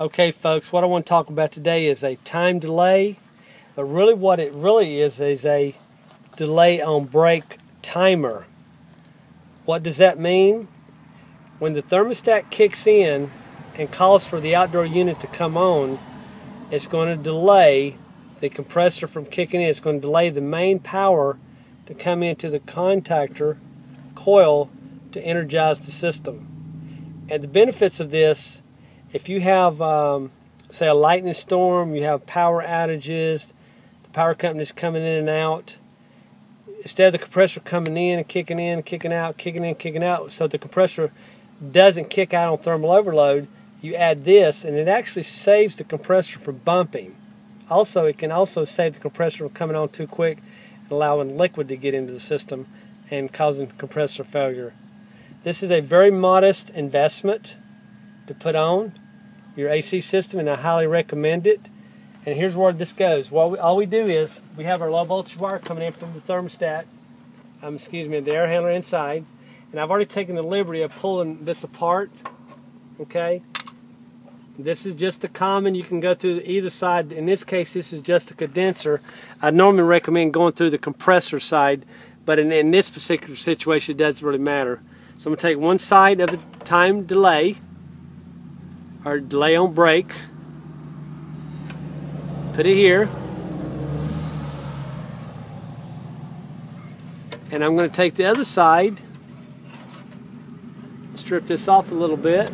Okay, folks, what I want to talk about today is a time delay, but really what it really is is a delay on break timer. What does that mean? When the thermostat kicks in and calls for the outdoor unit to come on, it's going to delay the compressor from kicking in. It's going to delay the main power to come into the contactor coil to energize the system. And the benefits of this if you have, um, say, a lightning storm, you have power outages, the power company's coming in and out. Instead of the compressor coming in and kicking in, kicking out, kicking in, kicking out, so the compressor doesn't kick out on thermal overload, you add this, and it actually saves the compressor from bumping. Also, it can also save the compressor from coming on too quick and allowing liquid to get into the system and causing compressor failure. This is a very modest investment to put on your AC system, and I highly recommend it. And here's where this goes. What we, all we do is we have our low voltage wire coming in from the thermostat, um, excuse me, the air handler inside, and I've already taken the liberty of pulling this apart. Okay. This is just a common. You can go through either side. In this case, this is just a condenser. I normally recommend going through the compressor side, but in, in this particular situation, it doesn't really matter. So I'm going to take one side of the time delay our delay on break. Put it here. And I'm going to take the other side, strip this off a little bit.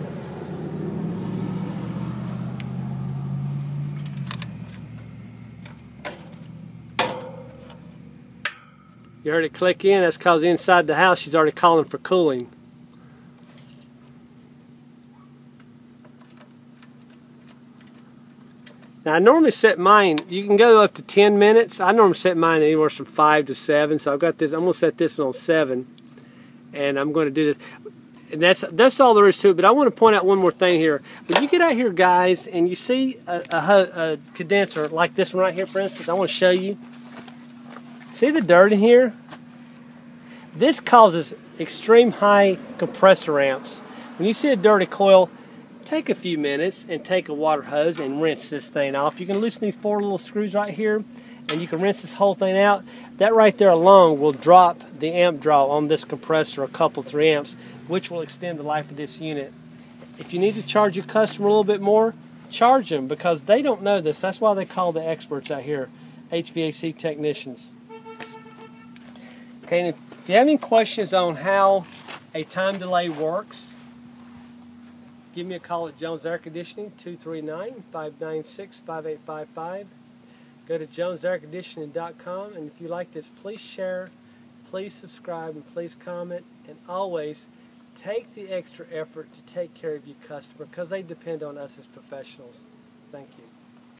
You heard it click in, that's because inside the house she's already calling for cooling. Now I normally set mine, you can go up to 10 minutes. I normally set mine anywhere from 5 to 7. So I've got this, I'm going to set this one on 7. And I'm going to do this. And that's, that's all there is to it. But I want to point out one more thing here. When you get out here, guys, and you see a, a, a condenser like this one right here, for instance, I want to show you. See the dirt in here? This causes extreme high compressor amps. When you see a dirty coil, take a few minutes and take a water hose and rinse this thing off. You can loosen these four little screws right here and you can rinse this whole thing out. That right there alone will drop the amp draw on this compressor a couple, three amps, which will extend the life of this unit. If you need to charge your customer a little bit more, charge them because they don't know this. That's why they call the experts out here, HVAC technicians. Okay, and if you have any questions on how a time delay works, Give me a call at Jones Air Conditioning, 239-596-5855. Go to jonesairconditioning.com, and if you like this, please share, please subscribe, and please comment, and always take the extra effort to take care of your customer because they depend on us as professionals. Thank you.